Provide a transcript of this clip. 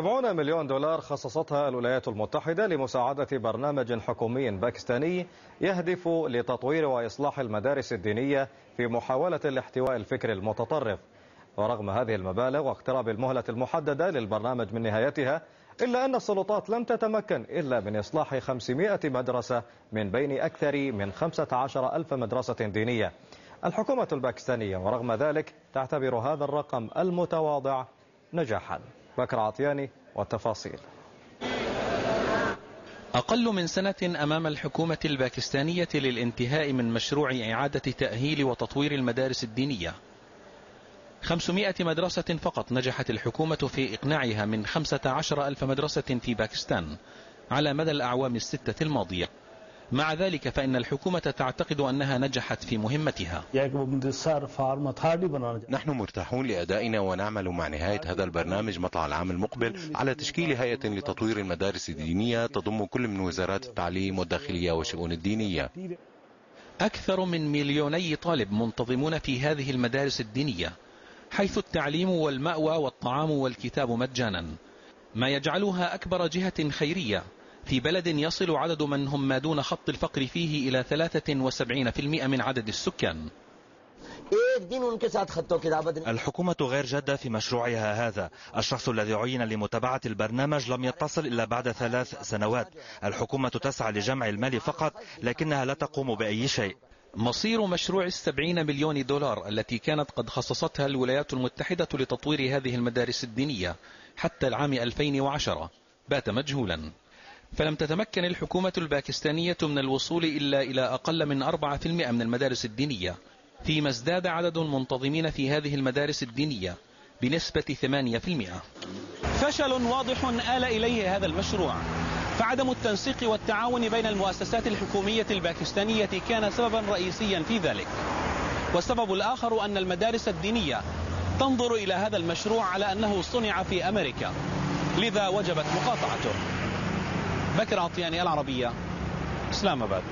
70 مليون دولار خصصتها الولايات المتحدة لمساعدة برنامج حكومي باكستاني يهدف لتطوير وإصلاح المدارس الدينية في محاولة الاحتواء الفكر المتطرف. ورغم هذه المبالغ واقتراب المهلة المحددة للبرنامج من نهايتها إلا أن السلطات لم تتمكن إلا من إصلاح 500 مدرسة من بين أكثر من 15 ألف مدرسة دينية. الحكومة الباكستانية ورغم ذلك تعتبر هذا الرقم المتواضع نجاحا. بكر عطياني والتفاصيل. أقل من سنة أمام الحكومة الباكستانية للانتهاء من مشروع إعادة تأهيل وتطوير المدارس الدينية. 500 مدرسة فقط نجحت الحكومة في إقناعها من 15 ألف مدرسة في باكستان على مدى الأعوام الستة الماضية. مع ذلك فإن الحكومة تعتقد أنها نجحت في مهمتها. نحن مرتاحون لأدائنا ونعمل مع نهاية هذا البرنامج مطلع العام المقبل على تشكيل هيئة لتطوير المدارس الدينية تضم كل من وزارات التعليم والداخلية والشؤون الدينية. أكثر من مليوني طالب منتظمون في هذه المدارس الدينية حيث التعليم والمأوى والطعام والكتاب مجانا. ما يجعلها أكبر جهة خيرية. في بلد يصل عدد من هم ما دون خط الفقر فيه إلى 73% من عدد السكان. الحكومة غير جادة في مشروعها هذا. الشخص الذي عين لمتابعة البرنامج لم يتصل إلا بعد ثلاث سنوات. الحكومة تسعى لجمع المال فقط لكنها لا تقوم بأي شيء. مصير مشروع السبعين مليون دولار التي كانت قد خصصتها الولايات المتحدة لتطوير هذه المدارس الدينية حتى العام 2010 بات مجهولا. فلم تتمكن الحكومة الباكستانية من الوصول إلا إلى أقل من 4% من المدارس الدينية فيما ازداد عدد المنتظمين في هذه المدارس الدينية بنسبة 8% فشل واضح آل إليه هذا المشروع. فعدم التنسيق والتعاون بين المؤسسات الحكومية الباكستانية كان سببا رئيسيا في ذلك. والسبب الآخر أن المدارس الدينية تنظر إلى هذا المشروع على أنه صنع في أمريكا لذا وجبت مقاطعته. بكر عطياني العربية. اسلام أباد.